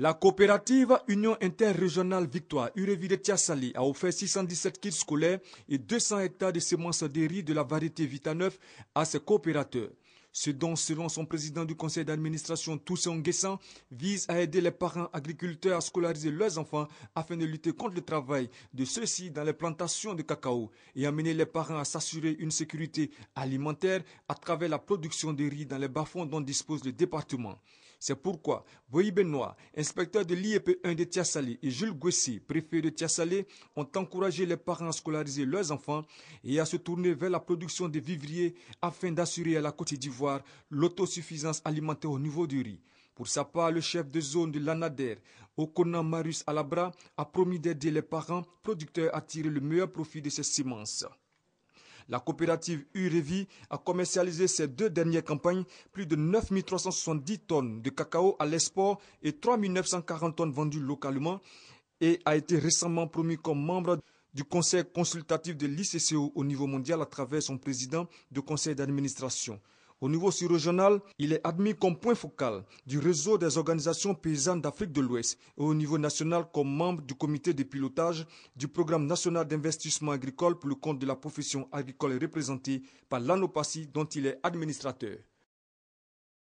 La coopérative Union interrégionale Victoire Urevi de a offert 617 kits scolaires et 200 hectares de semences de riz de la variété Vita 9 à ses coopérateurs. Ce dont, selon son président du conseil d'administration Toussaint Nguessan, vise à aider les parents agriculteurs à scolariser leurs enfants afin de lutter contre le travail de ceux-ci dans les plantations de cacao et amener les parents à s'assurer une sécurité alimentaire à travers la production de riz dans les bas-fonds dont dispose le département. C'est pourquoi Boyi Benoît, inspecteur de l'IEP 1 de Tiassali et Jules Gouessi, préfet de Tiassali, ont encouragé les parents à scolariser leurs enfants et à se tourner vers la production de vivriers afin d'assurer à la Côte d'Ivoire l'autosuffisance alimentaire au niveau du riz. Pour sa part, le chef de zone de l'ANADER, Okona Marius Alabra, a promis d'aider les parents producteurs à tirer le meilleur profit de ces semences. La coopérative Urevi a commercialisé ces deux dernières campagnes plus de 9 370 tonnes de cacao à l'export et 3 940 tonnes vendues localement et a été récemment promu comme membre du conseil consultatif de l'ICCO au niveau mondial à travers son président du conseil d'administration. Au niveau sur-régional, il est admis comme point focal du réseau des organisations paysannes d'Afrique de l'Ouest et au niveau national comme membre du comité de pilotage du programme national d'investissement agricole pour le compte de la profession agricole représentée par l'ANOPACI dont il est administrateur.